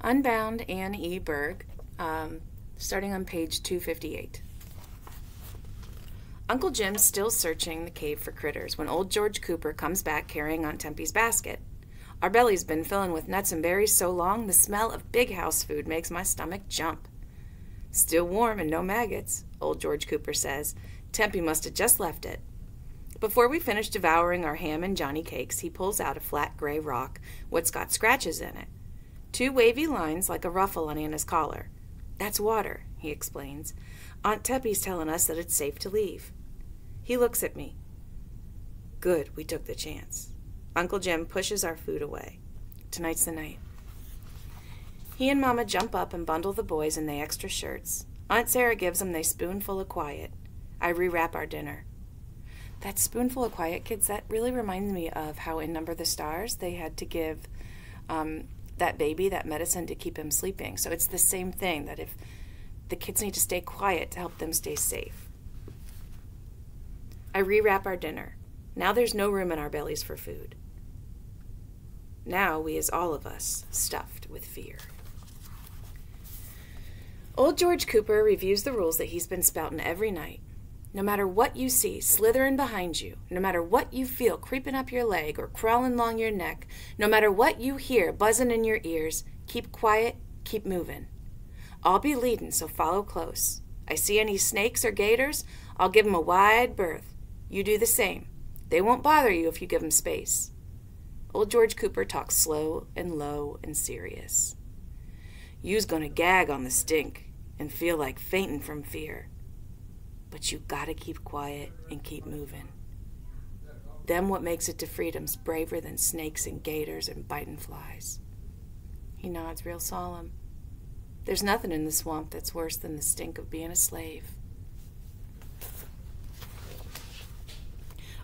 Unbound Anne E. Berg, um, starting on page 258. Uncle Jim's still searching the cave for critters when old George Cooper comes back carrying Aunt Tempy's basket. Our belly's been filling with nuts and berries so long the smell of big house food makes my stomach jump. Still warm and no maggots, old George Cooper says. Tempy must have just left it. Before we finish devouring our ham and johnny cakes, he pulls out a flat gray rock, what's got scratches in it. Two wavy lines like a ruffle on Anna's collar. That's water, he explains. Aunt Tempy's telling us that it's safe to leave. He looks at me. Good, we took the chance. Uncle Jim pushes our food away. Tonight's the night. He and Mama jump up and bundle the boys in the extra shirts. Aunt Sarah gives them a spoonful of quiet. I rewrap our dinner. That spoonful of quiet, kids, that really reminds me of how in Number the Stars they had to give um, that baby that medicine to keep him sleeping. So it's the same thing that if the kids need to stay quiet to help them stay safe. I rewrap our dinner. Now there's no room in our bellies for food. Now we is all of us stuffed with fear. Old George Cooper reviews the rules that he's been spouting every night. No matter what you see slithering behind you, no matter what you feel creeping up your leg or crawling along your neck, no matter what you hear buzzing in your ears, keep quiet, keep moving. I'll be leading, so follow close. I see any snakes or gators, I'll give 'em a wide berth. You do the same. They won't bother you if you give 'em space. Old George Cooper talks slow and low and serious. You's gonna gag on the stink and feel like fainting from fear. But you gotta keep quiet and keep moving. Them what makes it to freedom's braver than snakes and gators and biting flies. He nods real solemn. There's nothing in the swamp that's worse than the stink of being a slave.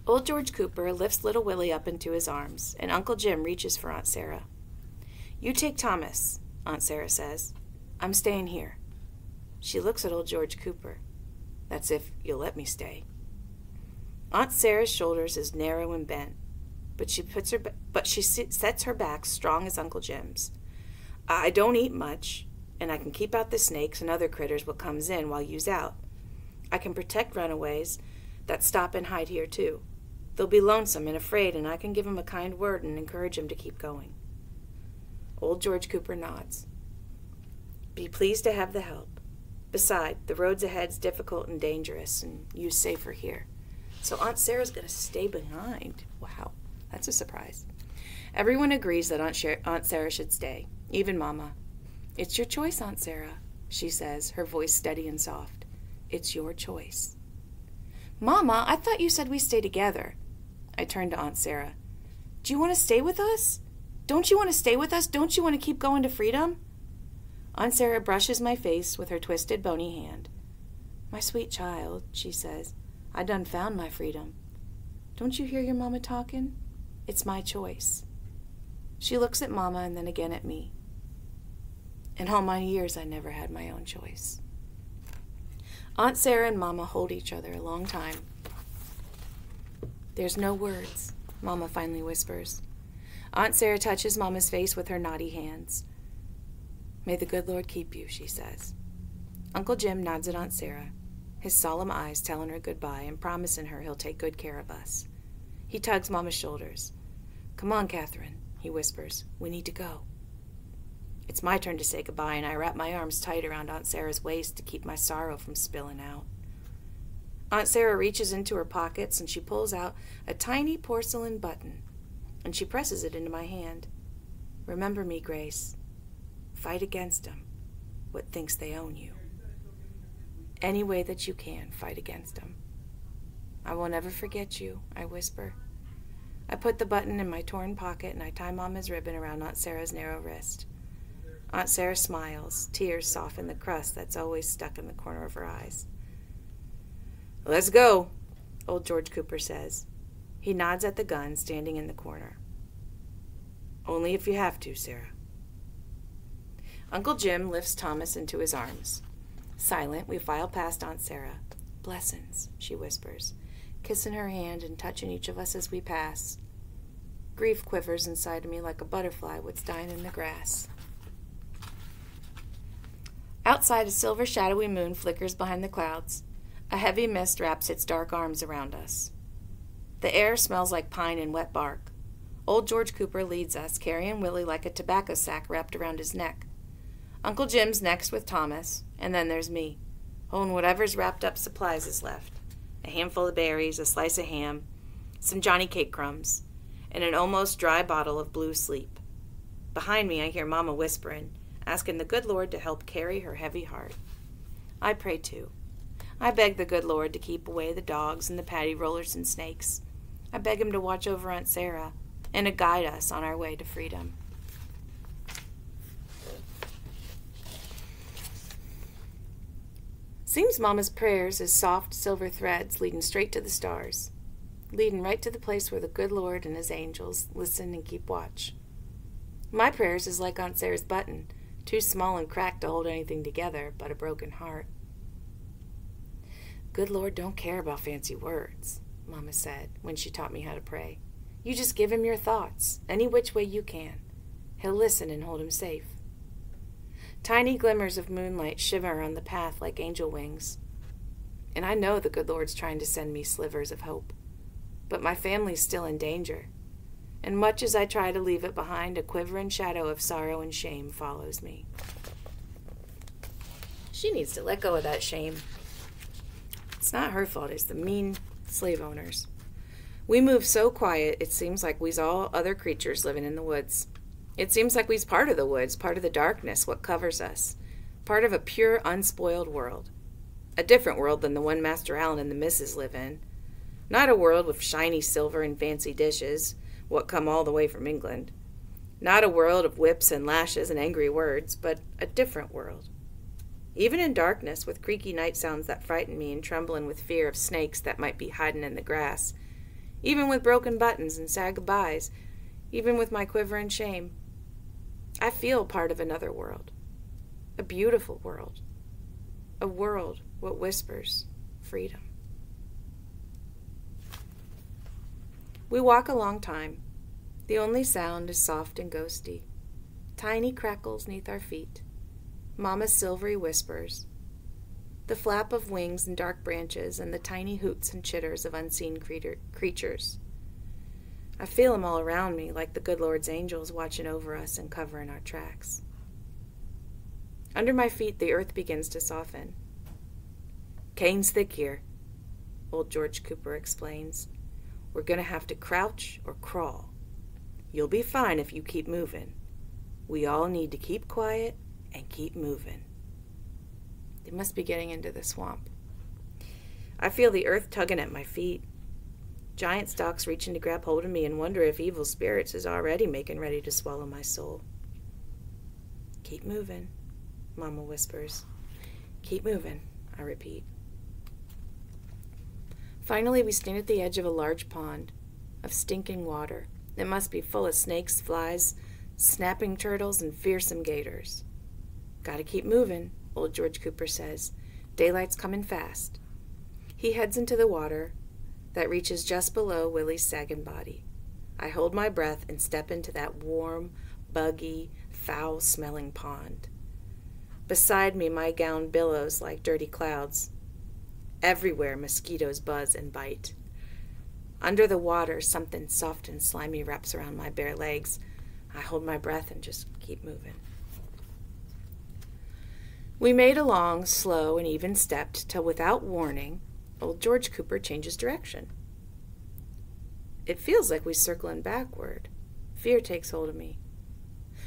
Old George Cooper lifts little Willie up into his arms, and Uncle Jim reaches for Aunt Sarah. You take Thomas, Aunt Sarah says. I'm staying here. She looks at old George Cooper. That's if you'll let me stay. Aunt Sarah's shoulders is narrow and bent, but she puts her but she sets her back strong as Uncle Jim's. I don't eat much, and I can keep out the snakes and other critters what comes in while you's out. I can protect runaways that stop and hide here too. They'll be lonesome and afraid, and I can give 'em a kind word and encourage 'em to keep going. Old George Cooper nods. Be pleased to have the help. Beside, the roads ahead's difficult and dangerous, and you safer here. So Aunt Sarah's going to stay behind. Wow, that's a surprise. Everyone agrees that Aunt, Sher- Aunt Sarah should stay, even Mama. It's your choice, Aunt Sarah, she says, her voice steady and soft. It's your choice. Mama, I thought you said we stay together. I turned to Aunt Sarah. Do you want to stay with us? Don't you want to stay with us? Don't you want to keep going to freedom? Aunt Sarah brushes my face with her twisted, bony hand. My sweet child, she says, I done found my freedom. Don't you hear your mamma talking? It's my choice. She looks at mamma and then again at me. In all my years, I never had my own choice. Aunt Sarah and mamma hold each other a long time. There's no words, mamma finally whispers. Aunt Sarah touches mamma's face with her knotty hands. May the good Lord keep you, she says. Uncle Jim nods at Aunt Sarah, his solemn eyes telling her goodbye and promising her he'll take good care of us. He tugs Mama's shoulders. Come on, Catherine, he whispers. We need to go. It's my turn to say goodbye, and I wrap my arms tight around Aunt Sarah's waist to keep my sorrow from spilling out. Aunt Sarah reaches into her pockets and she pulls out a tiny porcelain button, and she presses it into my hand. Remember me, Grace. Fight against them, what thinks they own you. Any way that you can, fight against them. I will never forget you, I whisper. I put the button in my torn pocket and I tie Mama's ribbon around Aunt Sarah's narrow wrist. Aunt Sarah smiles. Tears soften the crust that's always stuck in the corner of her eyes. Let's go, old George Cooper says. He nods at the gun standing in the corner. Only if you have to, Sarah. Uncle Jim lifts Thomas into his arms. Silent, we file past Aunt Sarah. Blessings, she whispers, kissing her hand and touching each of us as we pass. Grief quivers inside of me like a butterfly what's dying in the grass. Outside, a silver shadowy moon flickers behind the clouds. A heavy mist wraps its dark arms around us. The air smells like pine and wet bark. Old George Cooper leads us, carrying Willie like a tobacco sack wrapped around his neck. Uncle Jim's next with Thomas, and then there's me, holding whatever's wrapped up supplies is left a handful of berries, a slice of ham, some Johnny cake crumbs, and an almost dry bottle of blue sleep. Behind me, I hear Mamma whispering, asking the good Lord to help carry her heavy heart. I pray too. I beg the good Lord to keep away the dogs and the paddy rollers and snakes. I beg him to watch over Aunt Sarah and to guide us on our way to freedom. Seems Mama's prayers is soft silver threads leading straight to the stars, leading right to the place where the good Lord and his angels listen and keep watch. My prayers is like Aunt Sarah's button, too small and cracked to hold anything together but a broken heart. Good Lord don't care about fancy words, Mama said when she taught me how to pray. You just give him your thoughts, any which way you can. He'll listen and hold him safe. Tiny glimmers of moonlight shimmer on the path like angel wings. And I know the good Lord's trying to send me slivers of hope. But my family's still in danger. And much as I try to leave it behind, a quivering shadow of sorrow and shame follows me. She needs to let go of that shame. It's not her fault, it's the mean slave owners. We move so quiet, it seems like we's all other creatures living in the woods. It seems like we's part of the woods, part of the darkness, what covers us, part of a pure, unspoiled world. A different world than the one Master Allen and the missus live in. Not a world with shiny silver and fancy dishes, what come all the way from England. Not a world of whips and lashes and angry words, but a different world. Even in darkness, with creaky night sounds that frighten me and trembling with fear of snakes that might be hiding in the grass, even with broken buttons and sad goodbyes, even with my quiver and shame. I feel part of another world, a beautiful world, a world what whispers freedom. We walk a long time. The only sound is soft and ghosty. Tiny crackles neath our feet. Mama's silvery whispers, the flap of wings and dark branches, and the tiny hoots and chitters of unseen creatures. I feel them all around me, like the good Lord's angels watching over us and covering our tracks. Under my feet, the earth begins to soften. Cane's thick here, old George Cooper explains. We're going to have to crouch or crawl. You'll be fine if you keep moving. We all need to keep quiet and keep moving. They must be getting into the swamp. I feel the earth tugging at my feet. Giant stalks reaching to grab hold of me and wonder if evil spirits is already making ready to swallow my soul. Keep moving, Mama whispers. Keep moving, I repeat. Finally, we stand at the edge of a large pond of stinking water that must be full of snakes, flies, snapping turtles, and fearsome gators. Gotta keep moving, old George Cooper says. Daylight's coming fast. He heads into the water that reaches just below Willie's sagging body. I hold my breath and step into that warm, buggy, foul smelling pond. Beside me, my gown billows like dirty clouds. Everywhere, mosquitoes buzz and bite. Under the water, something soft and slimy wraps around my bare legs. I hold my breath and just keep moving. We made along, slow and even stepped, till without warning, old George Cooper changes direction. It feels like we're circling backward. Fear takes hold of me.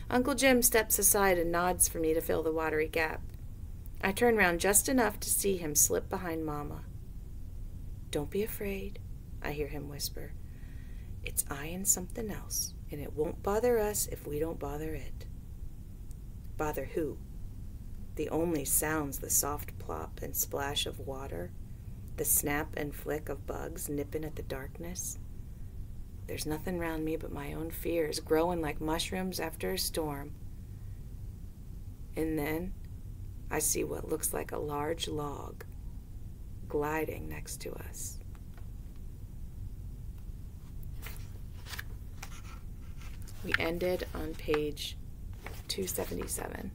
Uncle Jim steps aside and nods for me to fill the watery gap. I turn round just enough to see him slip behind Mamma. Don't be afraid, I hear him whisper. It's eyeing something else, and it won't bother us if we don't bother it. Bother who? The only sounds the soft plop and splash of water, the snap and flick of bugs nipping at the darkness. There's nothing round me but my own fears growing like mushrooms after a storm. And then I see what looks like a large log gliding next to us. We ended on page 277.